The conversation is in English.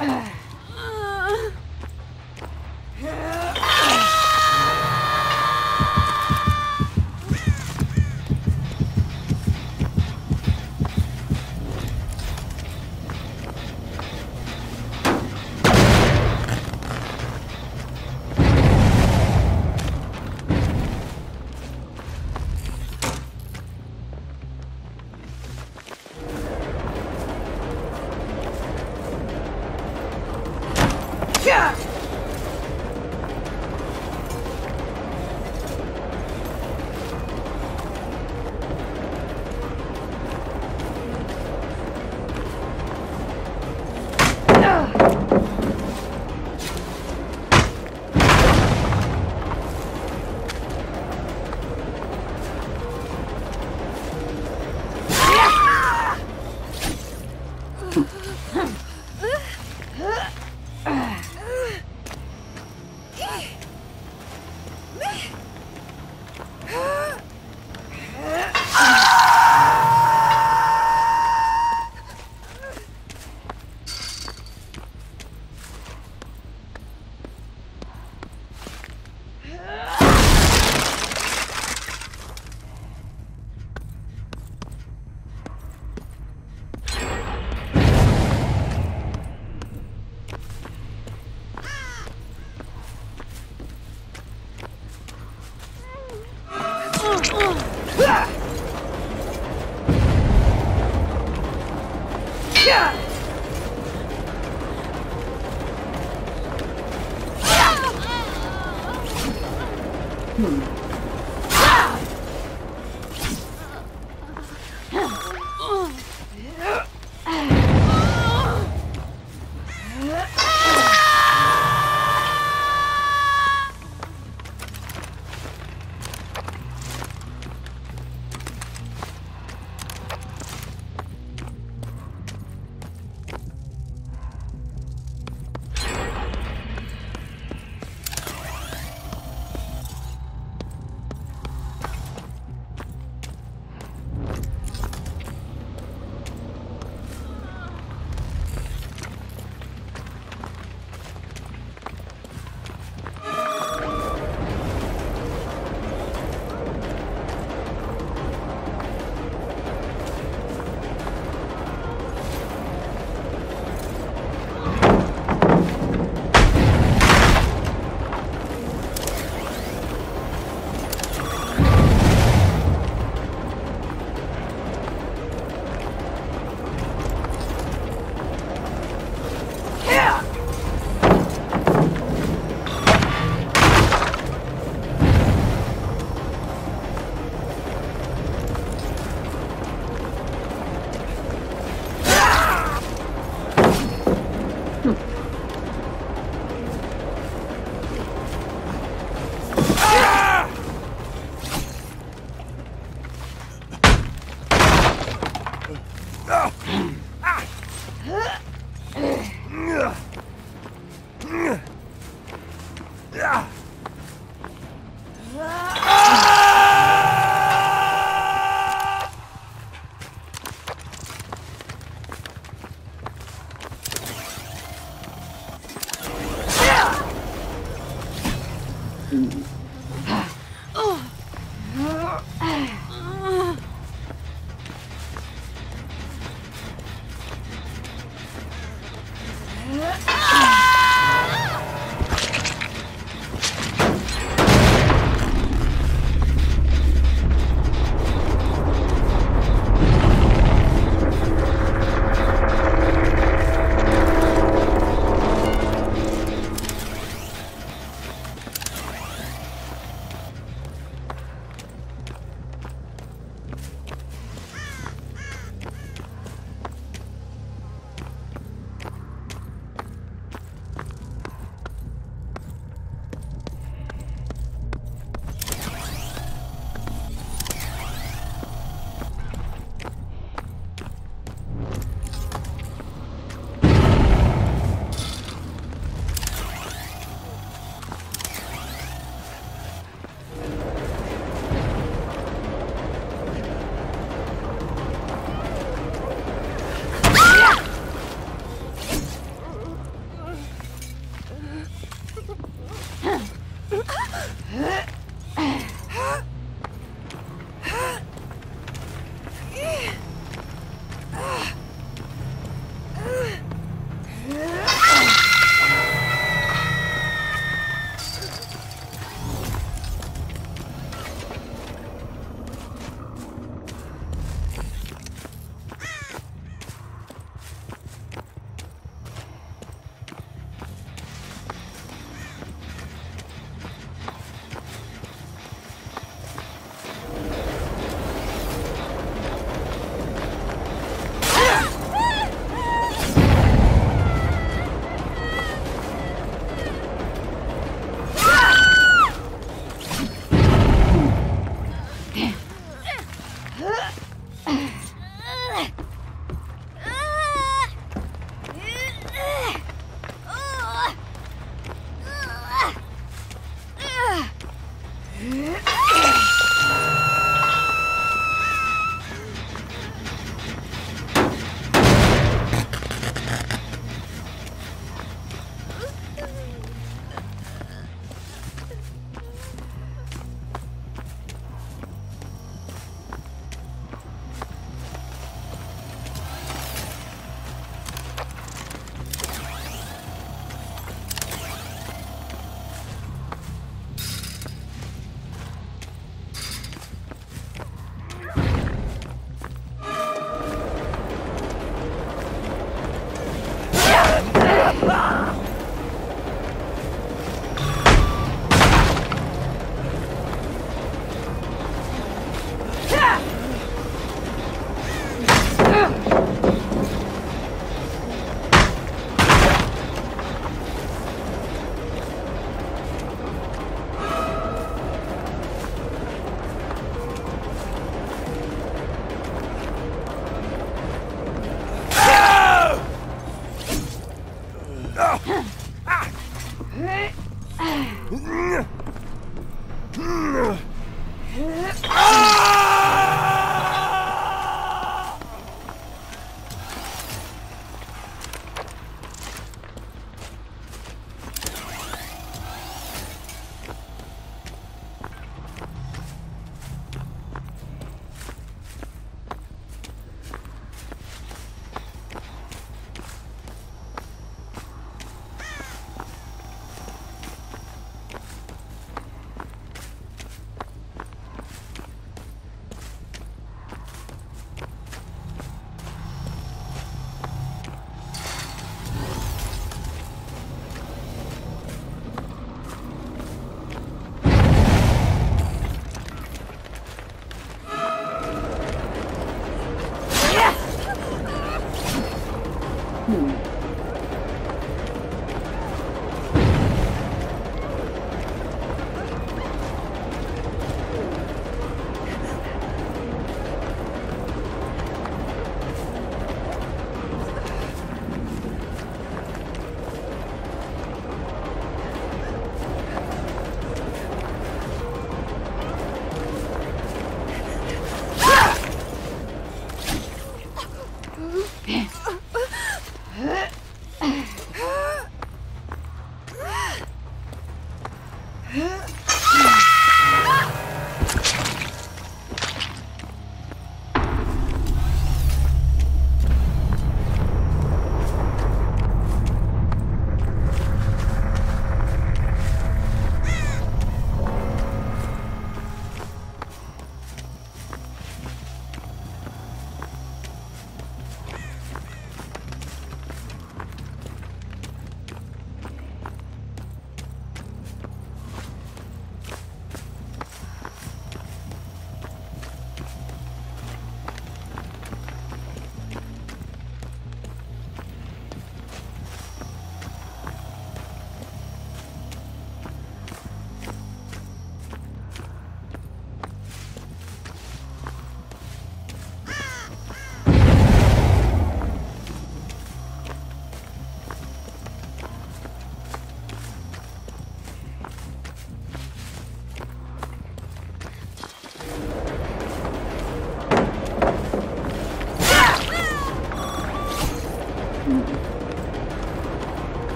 Yeah. 嗯。Ah!